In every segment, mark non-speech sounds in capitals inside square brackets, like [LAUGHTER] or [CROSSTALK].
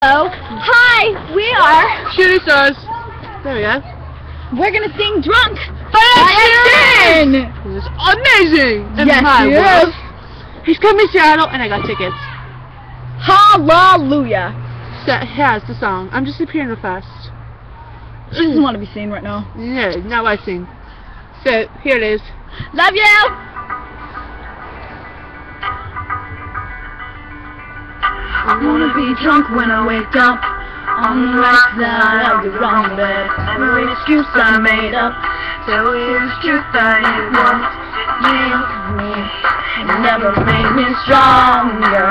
Hello. Hi, we are. Shooting stars. There we go. We're gonna sing drunk. Action! Action! This is amazing. And Yes, hi, he is. He's coming to Seattle, and I got tickets. Hallelujah. That has the song. I'm just appearing real fast. She doesn't want to be seen right now. No, now I sing. So here it is. Love you. I wanna be drunk when I wake up. On the right side of the wrong bed. Every excuse I made up. Tell you the truth that it won't me It never made me stronger.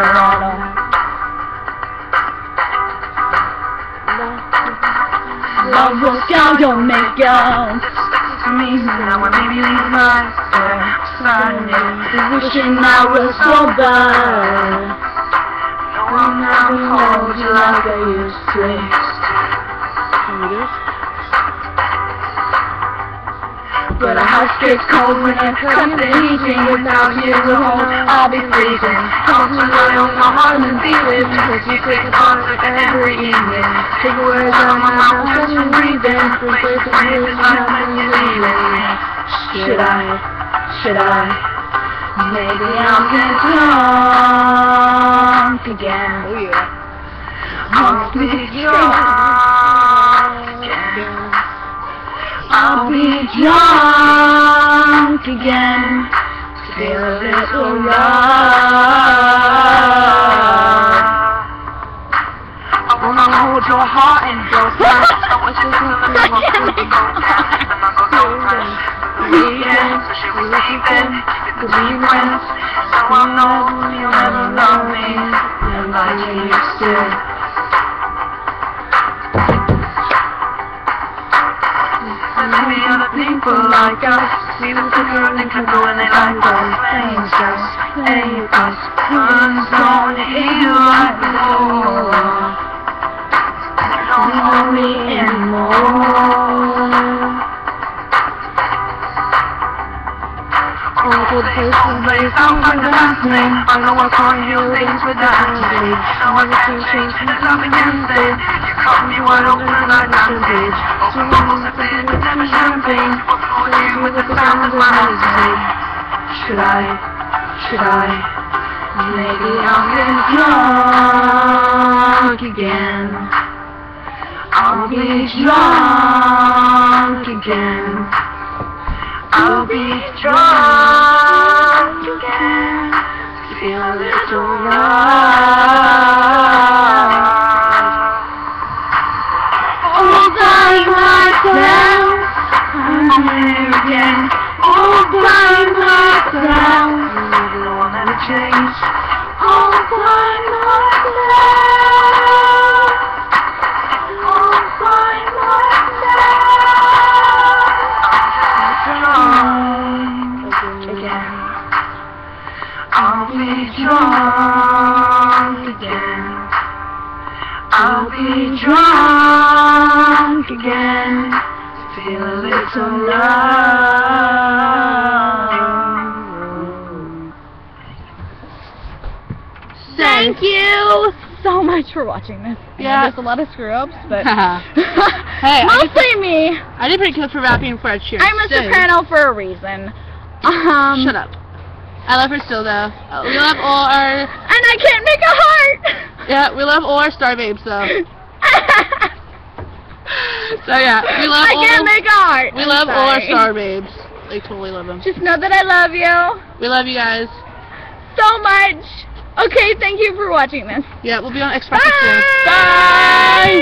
Love will scour your makeup To me now I maybe leave my side Wishing I was sober Hold you like I used to. Is. But a house gets cold when I cut the heating without you at home. I'll be freezing. Come to my own my heart and feel it because you take it on like every evening. Take words out my mouth as you breathing. From place to place, it's like when you're leaving. Should I? Should I? Maybe I'll get drunk again. Oh yeah. I'll be drunk again. I'll be drunk again. Feel a little love. I wanna hold your heart and go fast. I want you to Weekends, sleeping, cause we friends. So I know you'll never love me like you used to. Maybe other people like us quicker than can go and they like us Things just ain't us One's gonna eat like me anymore the place I'm like the last I know I call you things without me. Now I can't change and love again say You caught me wide open like champagne So I'm something with them champagne Playing with the sound of my music Should I, should I Maybe I'll get drunk again? I'll be drunk again. I'll be drunk again. Feel a little love. Drunk again. I'll be drunk again. Feel a little love. Thank you so much for watching this. I Yeah. There's a lot of screw ups, but [LAUGHS] Hey, I mostly me. I did pretty good for rapping for a cheer. I'm a soprano for a reason. Um, Shut up. I love her still though. Uh, we love all our And I can't make a heart. yeah, we love all our star babes though. [LAUGHS] So yeah, we love I all can't make a heart. we I'm love all our star babes. We totally love them. Just know that I love you We love you guys. so much. Okay, thank you for watching this. Yeah, we'll be on X Factor soon. Bye. Bye.